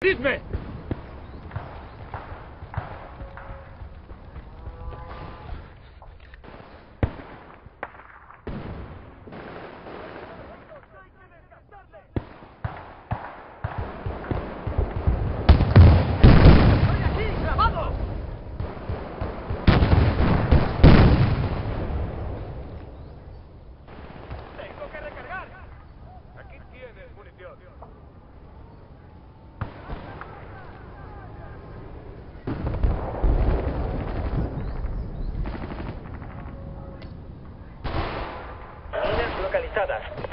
Dites-moi cadastro.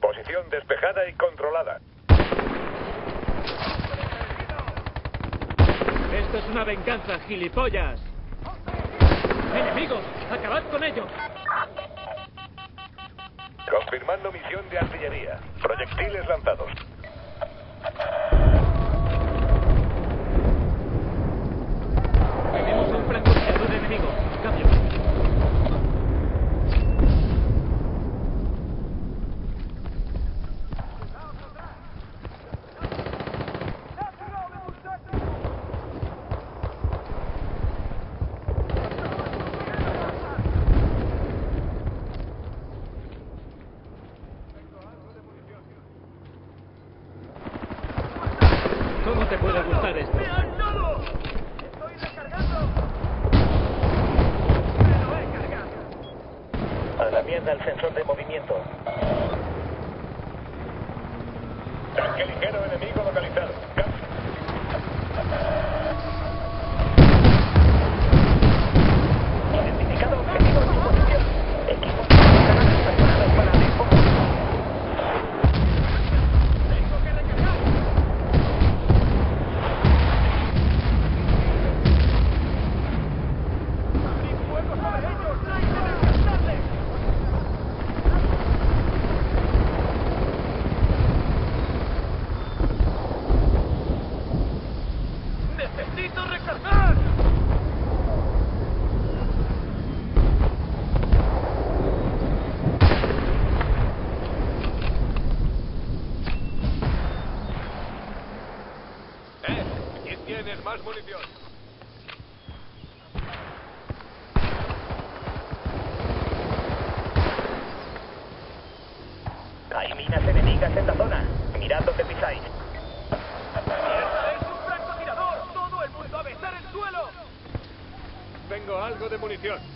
Posición despejada y controlada. Esto es una venganza, gilipollas. ¡Enemigos! ¡Acabad con ellos! Confirmando misión de artillería. Proyectiles lanzados. movimiento. Tanque ligero enemigo localizado. Munición. Hay minas enemigas en la zona. Mirad dónde pisáis. ¡Mierda! ¡Es un francotirador! ¡Todo el mundo a besar el suelo! Tengo algo de munición.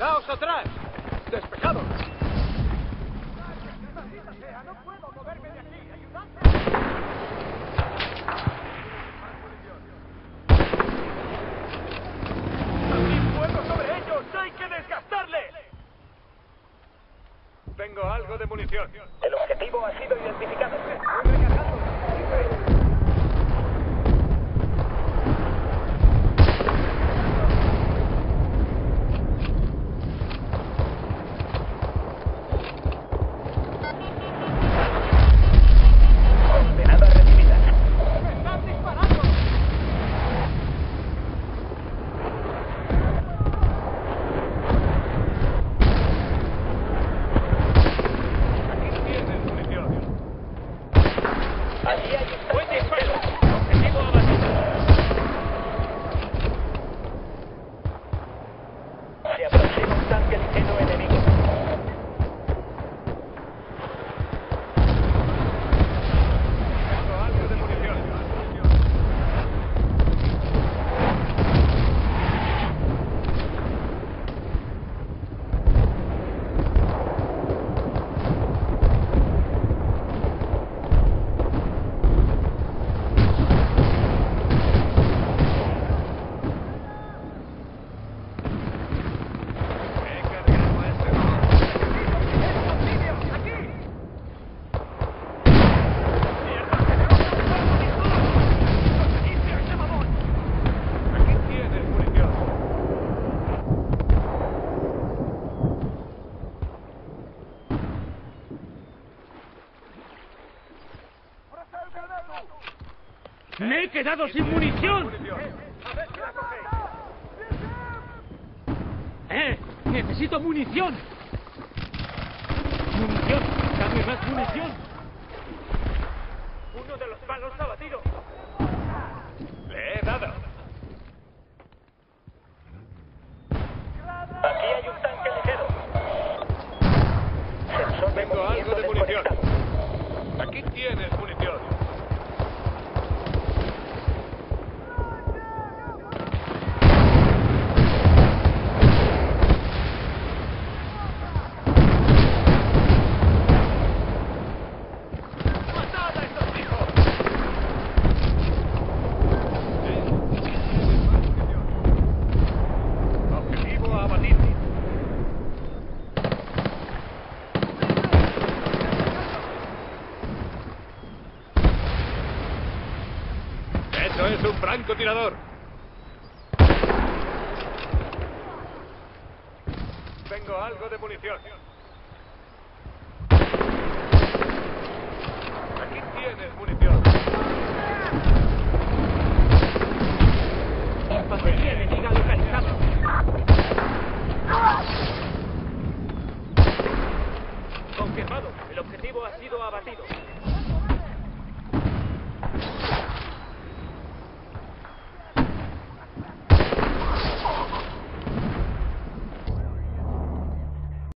¡Quedaos atrás! ¡Despejados! ¡Maldita sea! ¡No puedo moverme de aquí! ¡Ayudadme! ¡Abrid fuego sobre ellos! ¡Hay que desgastarles! Tengo algo de munición. El objetivo ha sido identificado. ¡Me he quedado sin munición! ¡Eh! ¡Necesito munición! ¡Munición! ¡Dame más munición! Uno de los palos abatido. Le he dado. Es un francotirador. Tengo algo de munición. Aquí tienes munición.